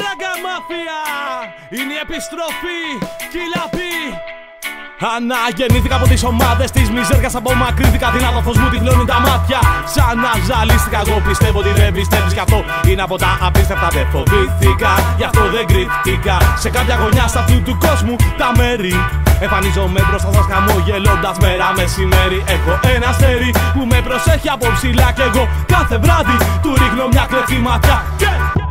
Ραγκαμάφια είναι η επιστροφή Κυλαπή! Αναγεννήθηκα από τις ομάδες της μιζέργας Απομακρύνθηκα δυνατό φως μου τυφλώνει τα μάτια. Σαν να ζαλίστηκα εγώ πιστεύω ότι δεν πιστεύεις Κι αυτό. Είναι από τα απίστευτα δεν φοβήθηκα Γι' αυτό δεν κρύφτηκα Σε κάποια γωνιά στα αυτού του κόσμου τα μέρη. Εμφανίζομαι μπροστά σας χαμογελώντας μέρα μεσημέρι. Έχω ένα αστέρι που με προσέχει από ψηλά Κι εγώ. Κάθε βράδυ του ρίχνω μια κρεφτή ματιά. Είμαι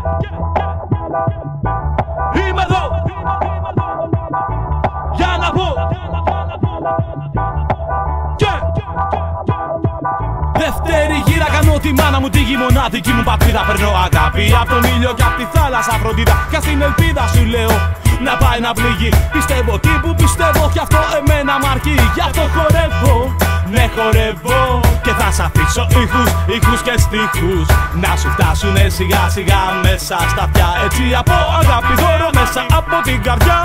Δεύτερη γύρα κάνω τη μάνα μου τη γη μοναδική μου πατρίδα Παίρνω αγάπη από τον ήλιο και από τη θάλασσα φροντίδα. Και στην ελπίδα σου λέω να πάει να πληγεί Πιστεύω τι που πιστεύω κι αυτό εμένα μ' αρκεί. Γι' αυτό χορεύω, ναι χορεύω. Και θα σ' αφήσω ήχους, ήχους και στίχους. Να σου φτάσουνε σιγά σιγά μέσα στα αυτιά. Έτσι από αγάπη δώρο μέσα από την καρδιά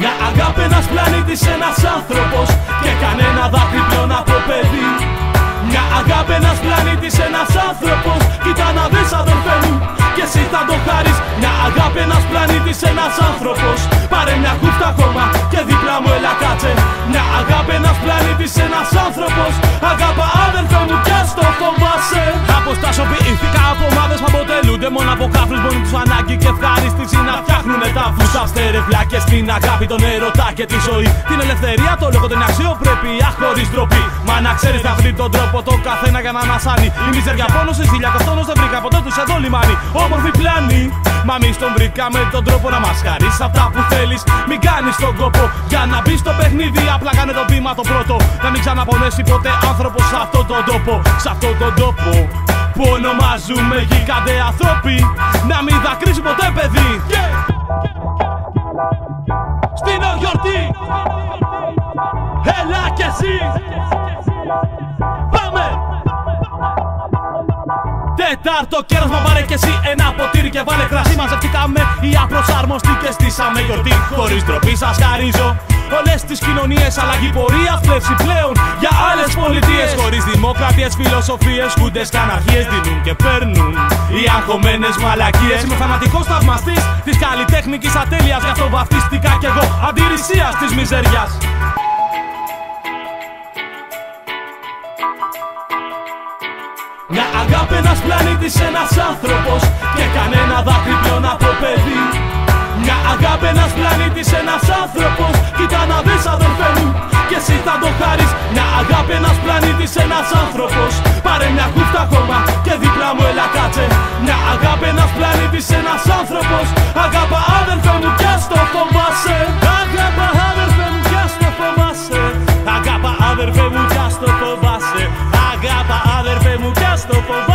Μια αγάπη ένας πλανήτης ένας άνθρωπος Και κανένα δάκρυ πλέον από παιδί. Μια αγάπη ένας πλανήτης ένας άνθρωπος Κοίτα να δεις αδερφέ μου Και εσύ θα το χάρεις. Μια αγάπη ένας πλανήτης ένας άνθρωπος Πάρε μια κούφτα ακόμα Και δίπλα μου έλα κάτσε. Μια αγάπη ένας πλανήτης ένας άνθρωπος Αγάπα αδερφέ μου και στο φοβάσαι. Αποστασιοποιήθηκα από ομάδες που αποτελούνται. Μόνο από κάφρους μόνοι τους ανάγκη και ευχαρίστηση Να φτιάχνουνε τα φούστα στερευλιά και στην αγάπη τον έρωτα και τη ζωή. Την ελευθερία, το λόγο, την αξιοπρέπεια χωρίς ντροπή. Μα να ξέρεις να βρει τον τρόπο το καθένα για να ανασάνει Η μιζεριά πόνος, η ζήλια καυτόνος δεν βρήκα ποτέ τους εδώ λιμάνι Όμορφη πλάνη Μα εμείς τον βρήκαμε τον τρόπο να μας χαρίσει αυτά που θέλεις Μην κάνεις τον κόπο. Για να μπεις στο παιχνίδι Απλά κάνε το βήμα το πρώτο. Να μην ξαναπονέσει ποτέ άνθρωπος σε αυτόν τον τόπο. Σε αυτόν τον τόπο που ονομάζουμε γίγαντε άνθρωποι. Να μην δακρύσει ποτέ παιδί. Στην εσύ. Πάμε. Τετάρτο κέρασμα πάρε κι εσύ ένα ποτήρι και βάλε κρασί. Μαζευτήκαμε οι απροσαρμοστοί και στήσαμε γιορτή. Χωρίς ντροπή σας χαρίζω Όλες τις κοινωνίες. Αλλαγή πορεία πλεύση πλέον για άλλες πολιτείες. Χωρίς δημοκρατίες, φιλοσοφίες, χούντες και αναρχίες δίνουν και παίρνουν οι αγχωμένες μαλακίες. Είμαι φανατικός θαυμαστής της καλλιτέχνικης ατέλειας. Γι' αυτό βαφτίστηκα κι εγώ αντιρρησίας της μιζεριάς Μια αγάπη ένας πλανήτης ένας άνθρωπος Και κανένα δάκρυ πλέον από παιδί. Μια αγάπη ένας πλανήτης ένας άνθρωπος Κοίτα να δεις αδελφέ μου Και εσύ θα το χάρεις Μια αγάπη ένας πλανήτης ένας άνθρωπος Πάρε μια κούφτα ακόμα Και δίπλα μου έλα κάτσε. Μια αγάπη ένας πλανήτης ένας άνθρωπος Αγάπα αδελφέ oh